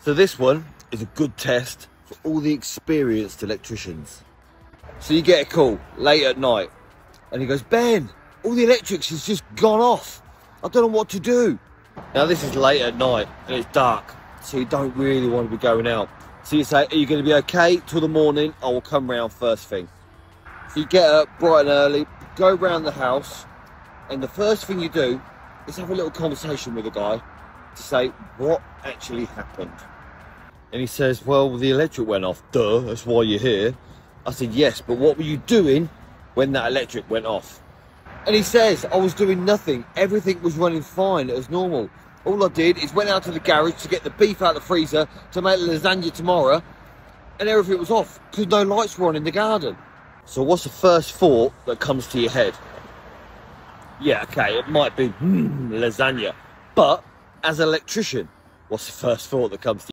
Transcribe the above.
So this one is a good test for all the experienced electricians. So you get a call late at night and he goes, Ben, all the electrics has just gone off. I don't know what to do. Now this is late at night and it's dark, so you don't really want to be going out. So you say, are you going to be okay till the morning? I will come round first thing. So you get up bright and early, go round the house, and the first thing you do is have a little conversation with the guy to say what actually happened. And he says, Well, the electric went off. Duh, that's why you're here. I said, Yes, but what were you doing when that electric went off? And he says, I was doing nothing. Everything was running fine as normal. All I did is went out to the garage to get the beef out of the freezer to make lasagna tomorrow, and everything was off because no lights were on in the garden. So, what's the first thought that comes to your head? Yeah, okay, it might be hmm, lasagna, but as an electrician, what's the first thought that comes to